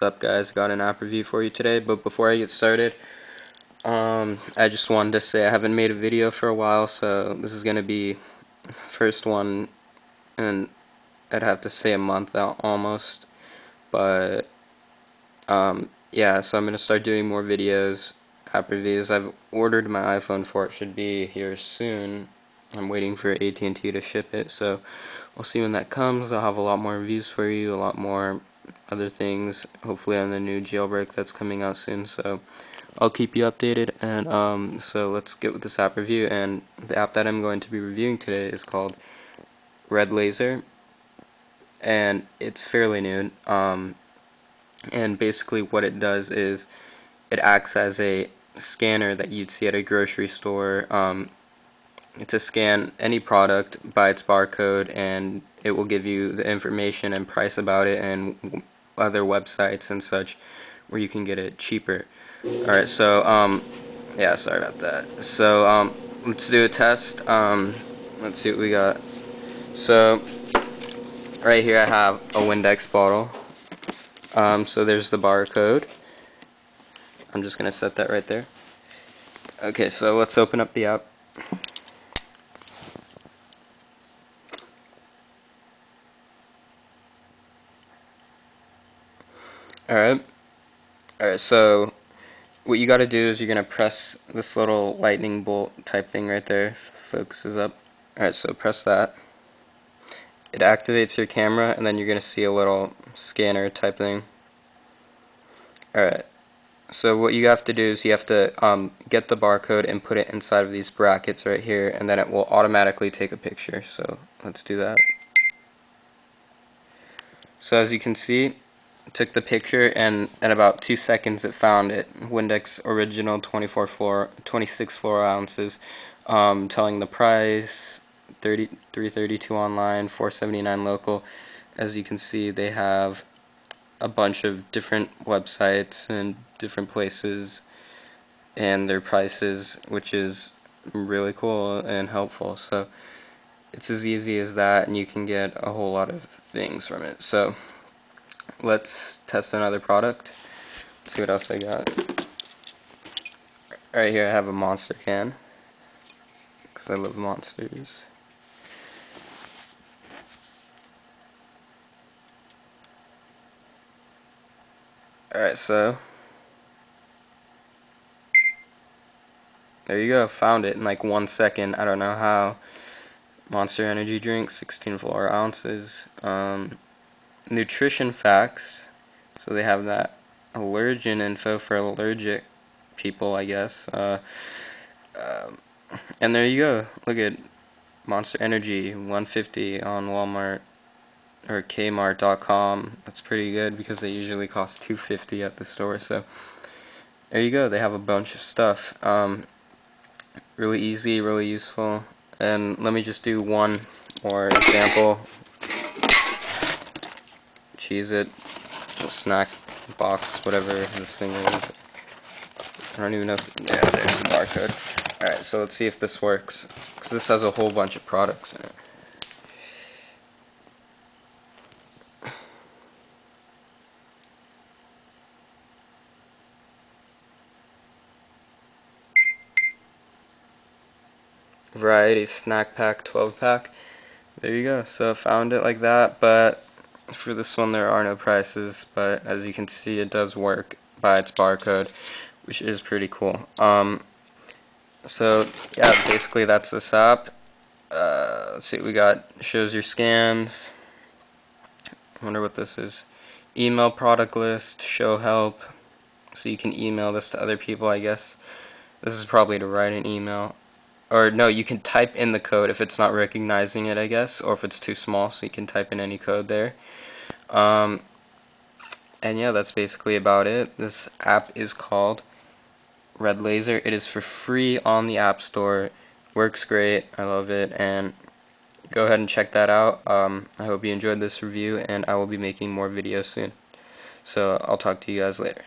What's up guys, got an app review for you today, but before I get started, um, I just wanted to say I haven't made a video for a while, so this is to be first one, and I'd have to say a month out almost, but, um, yeah, so I'm to start doing more videos, app reviews. I've ordered my iPhone 4, it should be here soon. I'm waiting for AT&T to ship it, so we'll see when that comes. I'll have a lot more reviews for you, a lot more other things, hopefully on the new jailbreak that's coming out soon, so I'll keep you updated, and um, so let's get with this app review, and the app that I'm going to be reviewing today is called Red Laser, and it's fairly new, um, and basically what it does is it acts as a scanner that you'd see at a grocery store, um, to scan any product by its barcode and it will give you the information and price about it and other websites and such where you can get it cheaper. Alright, so, um, yeah, sorry about that. So, um, let's do a test. Um, let's see what we got. So, right here I have a Windex bottle. Um, so there's the barcode. I'm just going to set that right there. Okay, so let's open up the app. Alright. Alright, so what you gotta do is you're gonna press this little lightning bolt type thing right there. Focuses up. Alright, so press that. It activates your camera and then you're gonna see a little scanner type thing. Alright. So what you have to do is you have to um, get the barcode and put it inside of these brackets right here and then it will automatically take a picture. So let's do that. So as you can see, took the picture and in about two seconds it found it. Windex original 24 floor 26 floor ounces. Um, telling the price 30 332 online 479 local. As you can see they have a bunch of different websites and different places and their prices which is really cool and helpful. So it's as easy as that and you can get a whole lot of things from it. So let's test another product. Let's see what else I got. Right here I have a monster can. Because I love monsters. Alright, so. There you go, found it in like one second. I don't know how. Monster Energy drink, 16 floor ounces. Um, nutrition facts. So they have that allergen info for allergic people, I guess. Uh, um, and there you go. Look at Monster Energy 150 on Walmart or Kmart.com. That's pretty good because they usually cost 250 at the store. So there you go. They have a bunch of stuff. Um, really easy, really useful. And let me just do one more example Cheez-It, snack box, whatever this thing is. I don't even know if, yeah, there's the barcode. Alright, so let's see if this works, because this has a whole bunch of products in it. variety snack pack 12 pack there you go so I found it like that but for this one there are no prices, but as you can see it does work by its barcode, which is pretty cool. Um, so yeah, basically that's this app. Uh, let's see, we got shows your scans. I wonder what this is. Email product list, show help. So you can email this to other people, I guess. This is probably to write an email. Or no, you can type in the code if it's not recognizing it, I guess, or if it's too small, so you can type in any code there. Um, and yeah, that's basically about it. This app is called Red Laser. It is for free on the App Store. Works great. I love it. And go ahead and check that out. Um, I hope you enjoyed this review, and I will be making more videos soon. So I'll talk to you guys later.